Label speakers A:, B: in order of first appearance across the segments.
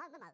A: mơ mơ mơ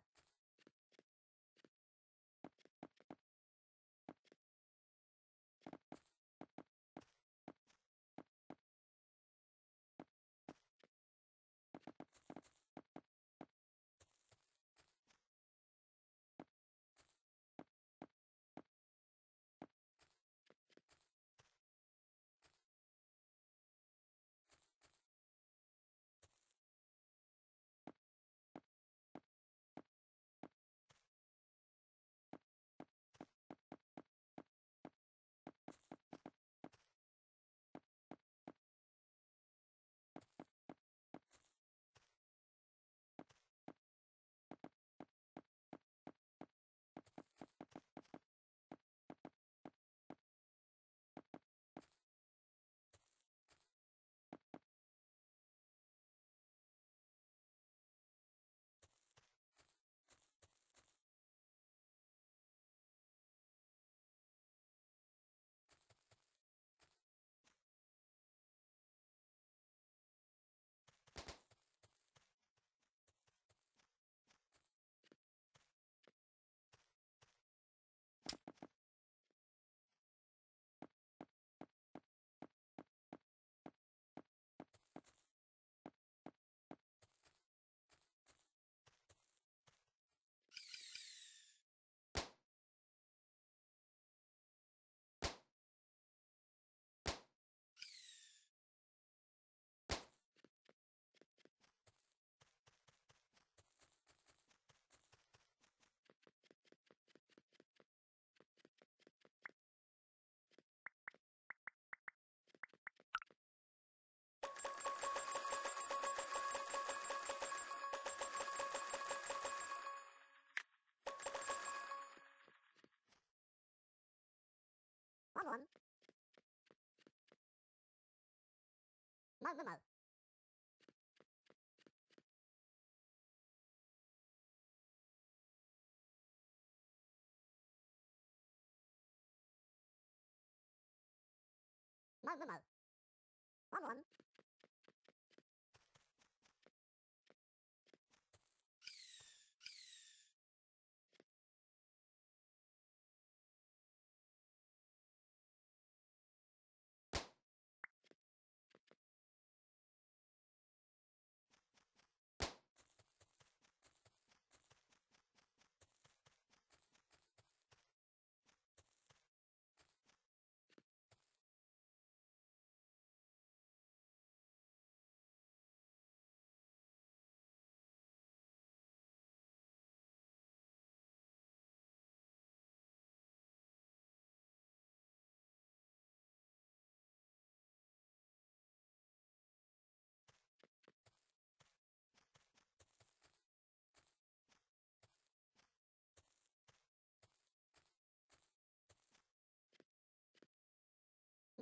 A: Mal, mal, mal. Mal, mal, mal.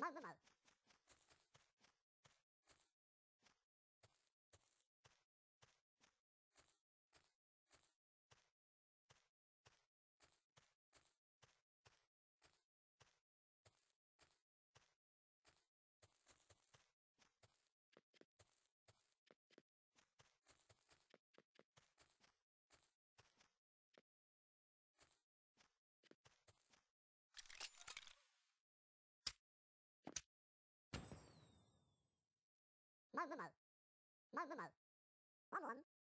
A: 那个路 Mal, mal. Mal, mal. Mal, mal.